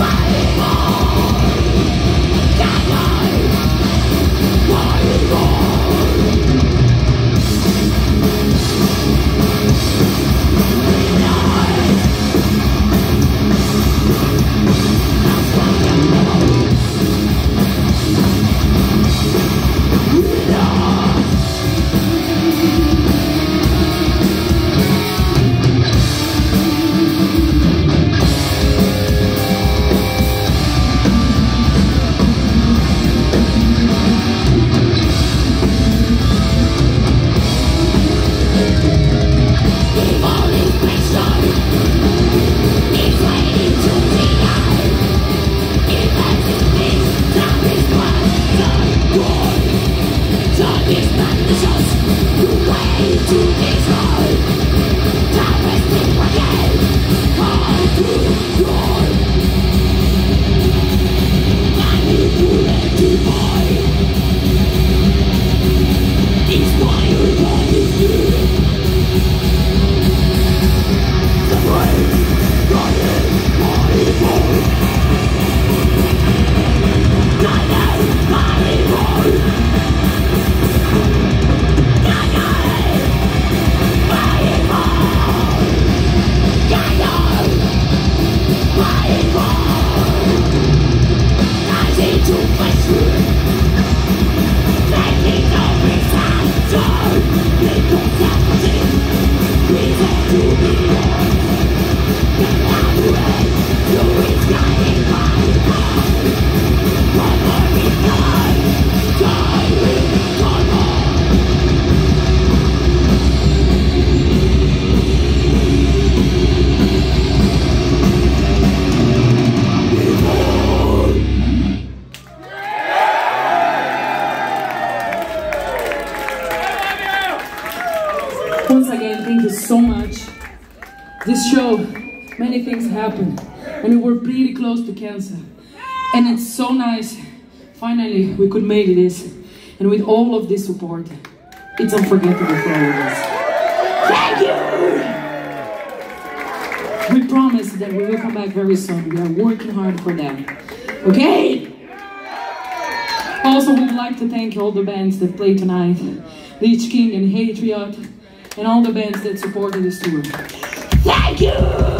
Bye. Once again, thank you so much. This show, many things happened, and we were pretty close to cancer. And it's so nice, finally, we could make this. And with all of this support, it's unforgettable for all of us. Thank you! We promise that we will come back very soon. We are working hard for that. Okay? Also, we'd like to thank all the bands that played tonight. Lich King and Hatriot and all the bands that supported this tour. Thank you!